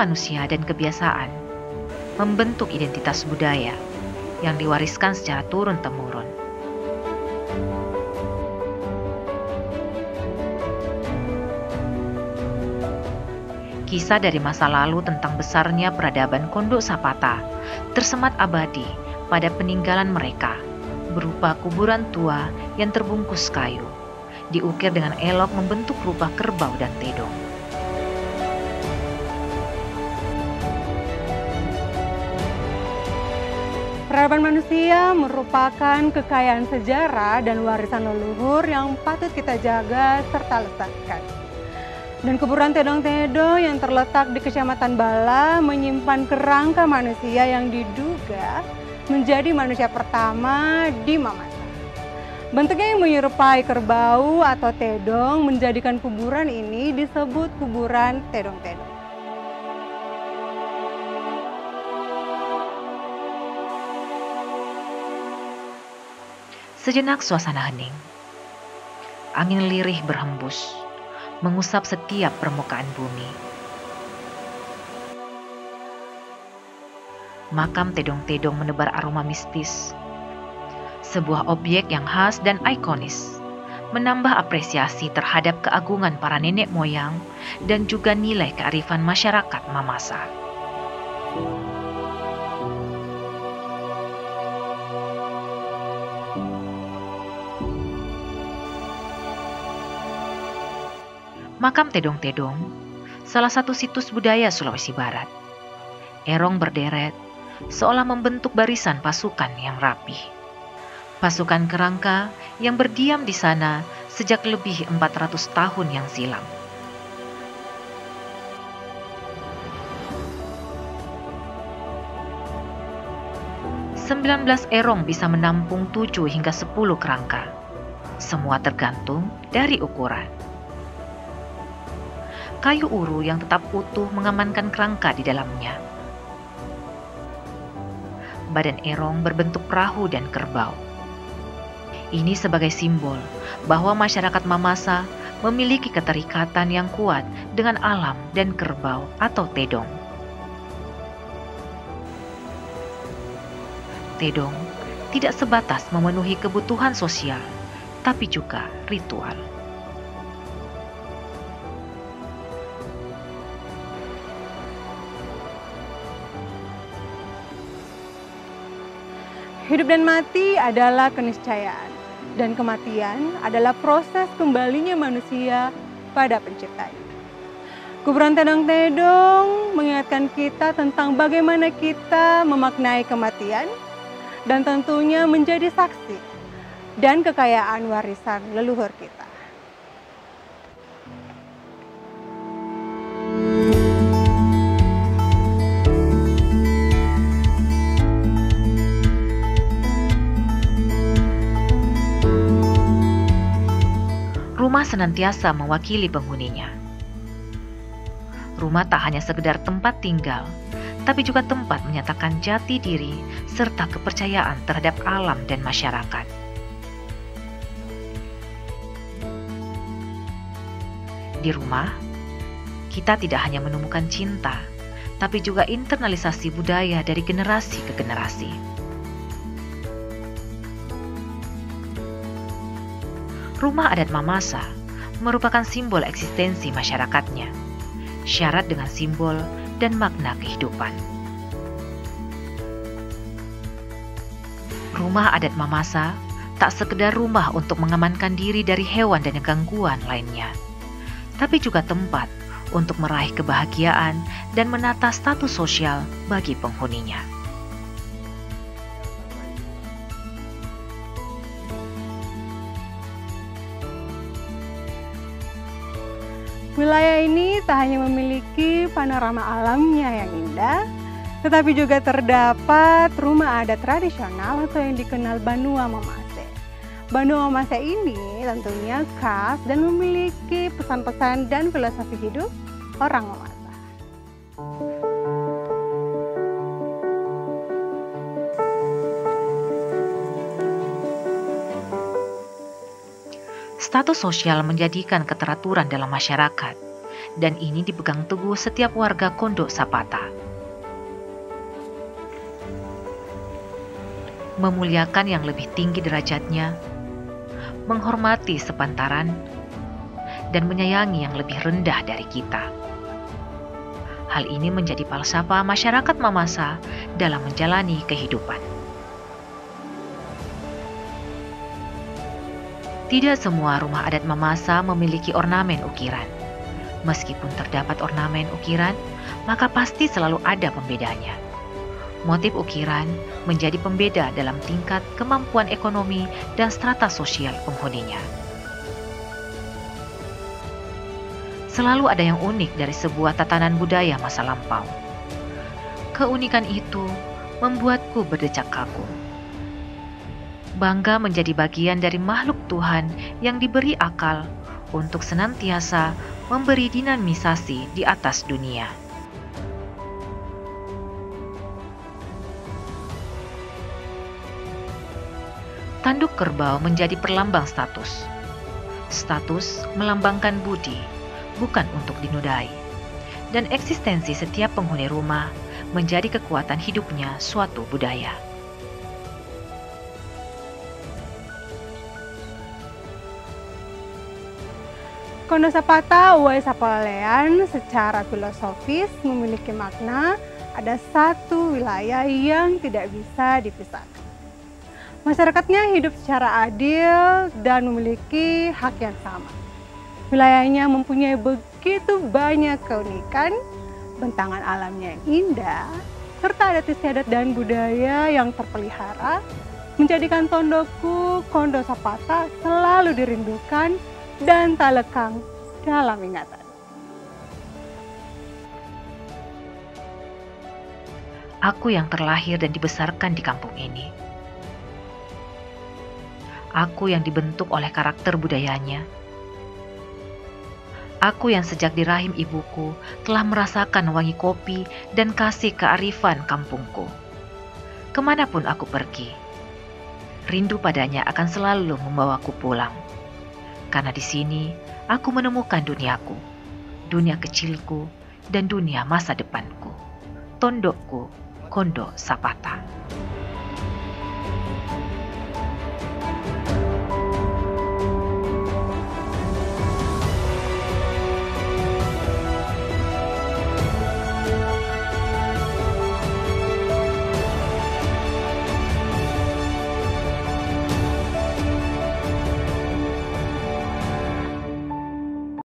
manusia dan kebiasaan membentuk identitas budaya yang diwariskan secara turun-temurun. Kisah dari masa lalu tentang besarnya peradaban Kondok Sapata tersemat abadi pada peninggalan mereka berupa kuburan tua yang terbungkus kayu, diukir dengan elok membentuk rupa kerbau dan tedong. Peradaban manusia merupakan kekayaan sejarah dan warisan leluhur yang patut kita jaga serta lestarikan. Dan kuburan Tedong-Tedong yang terletak di Kecamatan Bala menyimpan kerangka manusia yang diduga menjadi manusia pertama di Mamasa. Bentuknya yang menyerupai kerbau atau tedong menjadikan kuburan ini disebut kuburan Tedong-Tedong. Sejenak suasana hening. Angin lirih berhembus, mengusap setiap permukaan bumi. Makam Tedong-Tedong menebar aroma mistis. Sebuah objek yang khas dan ikonis, menambah apresiasi terhadap keagungan para nenek moyang dan juga nilai kearifan masyarakat Mamasa. Makam Tedong-Tedong, salah satu situs budaya Sulawesi Barat. Erong berderet, seolah membentuk barisan pasukan yang rapi. Pasukan kerangka yang berdiam di sana sejak lebih 400 tahun yang silam. Sembilan belas erong bisa menampung tujuh hingga sepuluh kerangka. Semua tergantung dari ukuran kayu uru yang tetap utuh mengamankan kerangka di dalamnya. Badan erong berbentuk perahu dan kerbau. Ini sebagai simbol bahwa masyarakat Mamasa memiliki keterikatan yang kuat dengan alam dan kerbau atau tedong. Tedong tidak sebatas memenuhi kebutuhan sosial, tapi juga ritual. Hidup dan mati adalah keniscayaan, dan kematian adalah proses kembalinya manusia pada penciptanya. Kuburan Tedong-Tedong mengingatkan kita tentang bagaimana kita memaknai kematian dan tentunya menjadi saksi dan kekayaan warisan leluhur kita. Rumah senantiasa mewakili penghuninya. Rumah tak hanya sekedar tempat tinggal, tapi juga tempat menyatakan jati diri serta kepercayaan terhadap alam dan masyarakat. Di rumah, kita tidak hanya menemukan cinta, tapi juga internalisasi budaya dari generasi ke generasi. Rumah adat Mamasa merupakan simbol eksistensi masyarakatnya, syarat dengan simbol dan makna kehidupan. Rumah adat Mamasa tak sekedar rumah untuk mengamankan diri dari hewan dan gangguan lainnya, tapi juga tempat untuk meraih kebahagiaan dan menata status sosial bagi penghuninya. Wilayah ini tak hanya memiliki panorama alamnya yang indah, tetapi juga terdapat rumah adat tradisional atau yang dikenal Banua Mamase. Banua Mamase ini tentunya khas dan memiliki pesan-pesan dan filosofi hidup orang Mamase. Status sosial menjadikan keteraturan dalam masyarakat dan ini dipegang teguh setiap warga Kondok Sapata. Memuliakan yang lebih tinggi derajatnya, menghormati sepantaran, dan menyayangi yang lebih rendah dari kita. Hal ini menjadi falsafah masyarakat Mamasa dalam menjalani kehidupan. Tidak semua rumah adat Mamasa memiliki ornamen ukiran. Meskipun terdapat ornamen ukiran, maka pasti selalu ada pembedanya. Motif ukiran menjadi pembeda dalam tingkat kemampuan ekonomi dan strata sosial penghuninya. Selalu ada yang unik dari sebuah tatanan budaya masa lampau. Keunikan itu membuatku berdecak kagum bangga menjadi bagian dari makhluk Tuhan yang diberi akal untuk senantiasa memberi dinamisasi di atas dunia. Tanduk kerbau menjadi perlambang status. Status melambangkan budi, bukan untuk dinodai. Dan eksistensi setiap penghuni rumah menjadi kekuatan hidupnya suatu budaya. Kono Sapata Uwai Sapalean secara filosofis memiliki makna ada satu wilayah yang tidak bisa dipisahkan. Masyarakatnya hidup secara adil dan memiliki hak yang sama. Wilayahnya mempunyai begitu banyak keunikan, bentangan alamnya yang indah, serta adat istiadat dan budaya yang terpelihara, menjadikan Tondoku Kondo Sapata selalu dirindukan dan tak lekang dalam ingatan. Aku yang terlahir dan dibesarkan di kampung ini. Aku yang dibentuk oleh karakter budayanya. Aku yang sejak di rahim ibuku telah merasakan wangi kopi dan kasih kearifan kampungku. Ke mana pun aku pergi, rindu padanya akan selalu membawaku pulang karena di sini aku menemukan duniaku, dunia kecilku, dan dunia masa depanku. Tondokku, Kondo Sapata.